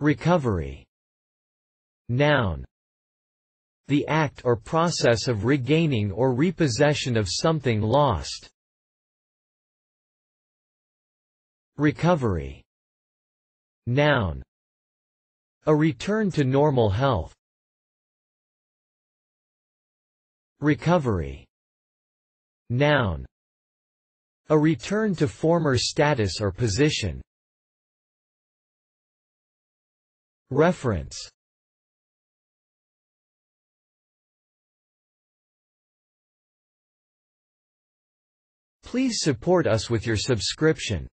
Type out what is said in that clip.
Recovery Noun The act or process of regaining or repossession of something lost. Recovery Noun A return to normal health. Recovery Noun A return to former status or position. Reference Please support us with your subscription.